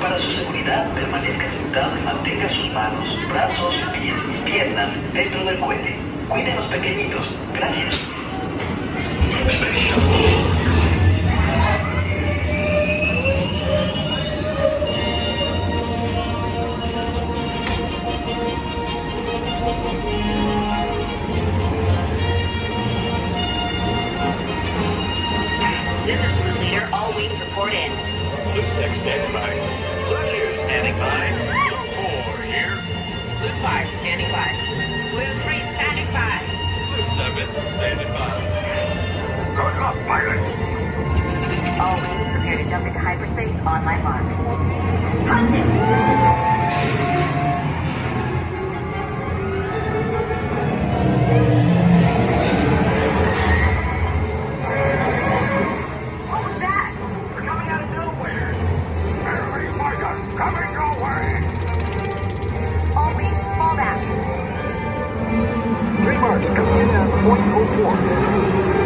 Para su seguridad, permanezca sentado y mantenga sus manos, brazos, pies y piernas dentro del cohete. Cuide los pequeñitos. Gracias. This is Blue Leader. All wings report in. Blue 6 standing by. Blue 2 standing by. Blue 4 here. Blue 5 standing by. Blue 3 standing by. Blue 7 standing by. Good luck, pilot. All wings prepare to jump into hyperspace on my mark. yards coming in at .04.